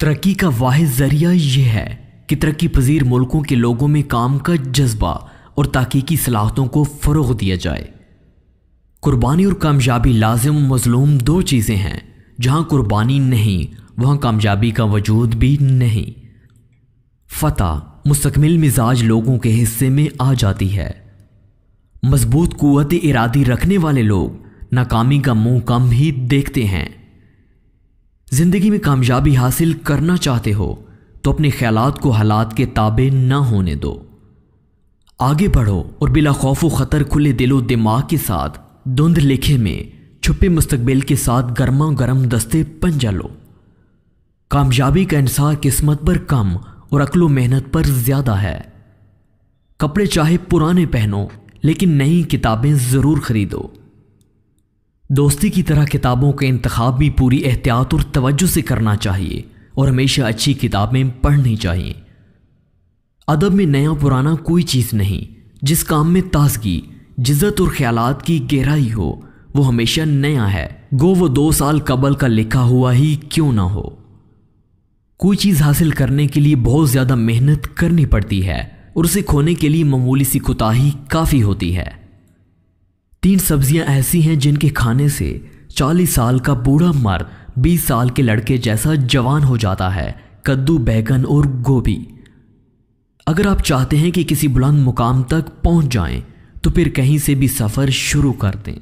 तरक्की का वाहिद ज़रिया यह है कि तरक्की पजीर मुल्कों के लोगों में काम का जज्बा और ताकीकी सलाहतों को फ़रोग दिया जाए। कुर्बानी और कामयाबी लाजिम मजलूम दो चीज़ें हैं। जहाँ कुर्बानी नहीं, वहाँ कामयाबी का वजूद भी नहीं। फतह मुस्तकमिल मिजाज लोगों के हिस्से में आ जाती है। मज़बूत कुत इरादी रखने वाले लोग नाकामी का मुँह कम ही देखते हैं। ज़िंदगी में कामयाबी हासिल करना चाहते हो तो अपने ख्यालात को हालात के ताबे न होने दो। आगे बढ़ो और बिला खौफ ख़तर खुले दिलो दिमाग के साथ, धुंध लिखे में, छुपे मुस्तकबिल के साथ गर्मा गर्म दस्ते पंजा लो कामयाबी का इंसार किस्मत पर कम और अकलो मेहनत पर ज़्यादा है। कपड़े चाहे पुराने पहनो, लेकिन नई किताबें ज़रूर खरीदो। दोस्ती की तरह किताबों का इंतखब भी पूरी एहतियात और तवज्जो से करना चाहिए और हमेशा अच्छी किताबें पढ़नी चाहिए। अदब में नया पुराना कोई चीज़ नहीं, जिस काम में ताजगी जिज्जत और ख्यालात की गहराई हो, वो हमेशा नया है। गो वो दो साल कबल का लिखा हुआ ही क्यों ना हो। कोई चीज़ हासिल करने के लिए बहुत ज़्यादा मेहनत करनी पड़ती है और उसे खोने के लिए मामूली सी कोताही काफ़ी होती है। तीन सब्ज़ियाँ ऐसी हैं जिनके खाने से चालीस साल का बूढ़ा मर्द बीस साल के लड़के जैसा जवान हो जाता है, कद्दू, बैगन और गोभी। अगर आप चाहते हैं कि किसी बुलंद मुकाम तक पहुँच जाएँ तो फिर कहीं से भी सफ़र शुरू कर दें।